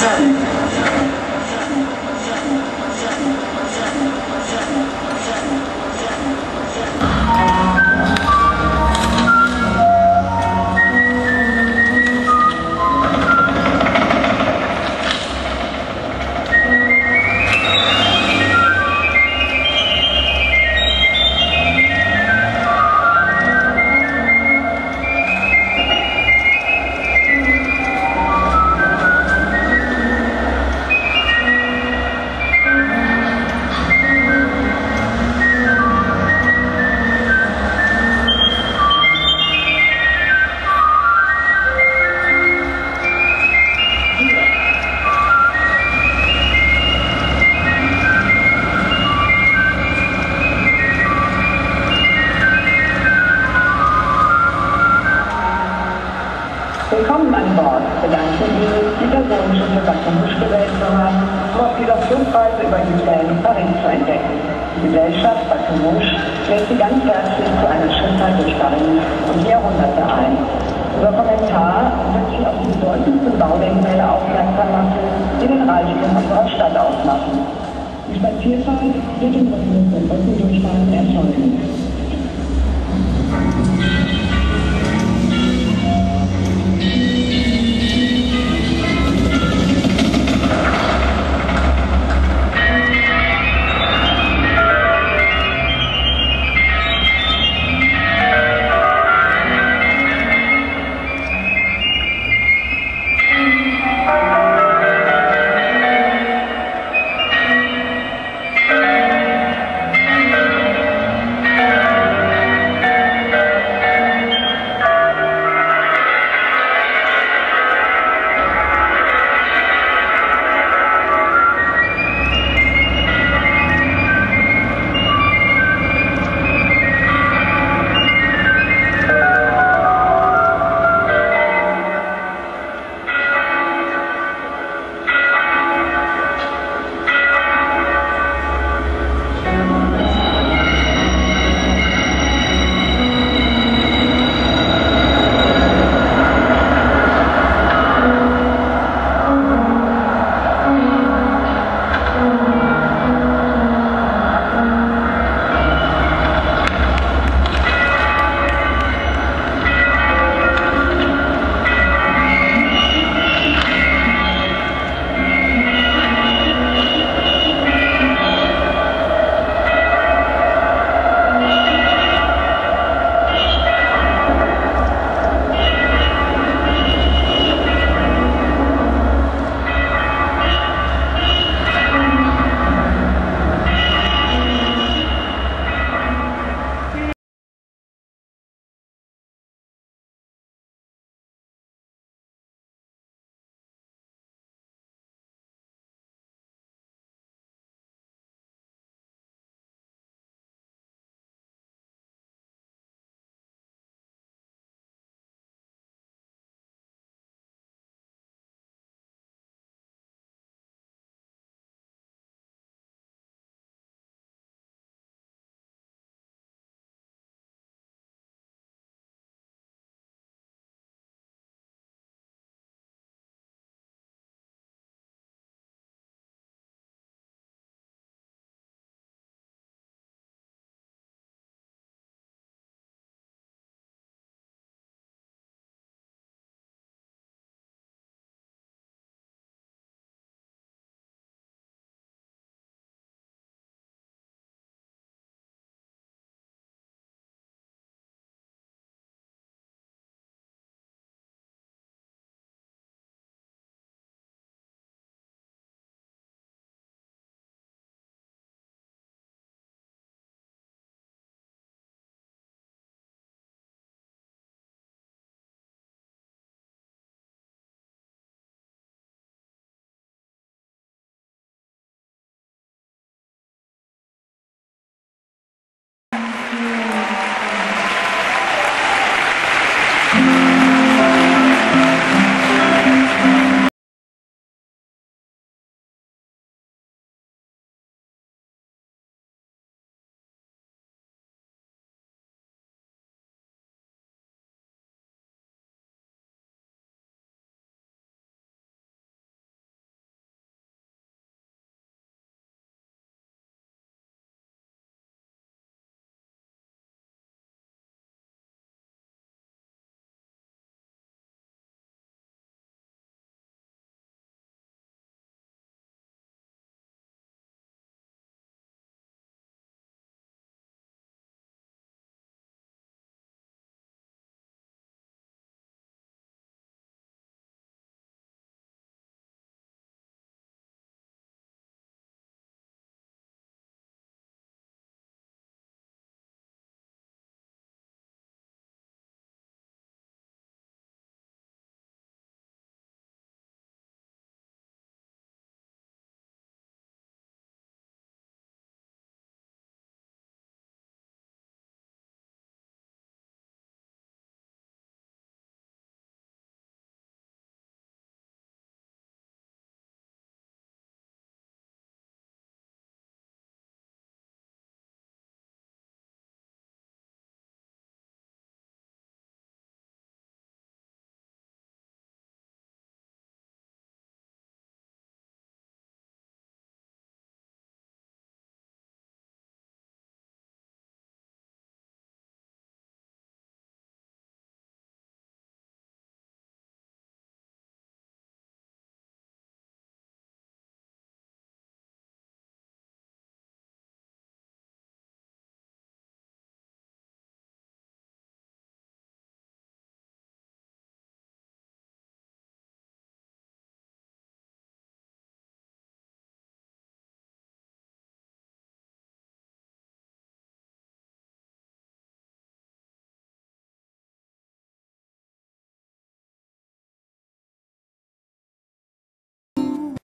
Seven. Willkommen an Bord. Bedanken wir die Personenschiffe Baton gewählt zu haben, um auf dieser Flugreise über Gibraltar und Paris zu entdecken. Die Gesellschaft Baton Rouge lädt Sie ganz herzlich zu einer Schifffahrt durch Paris und die Jahrhunderte ein. Unser Kommentar wird Sie auf die bedeutendsten Baudenkmäler aufmerksam machen, die den Reichtum unserer Stadt ausmachen. Die Spazierfahrt wird im Rhythmus der Brückendurchfahrten erfolgen.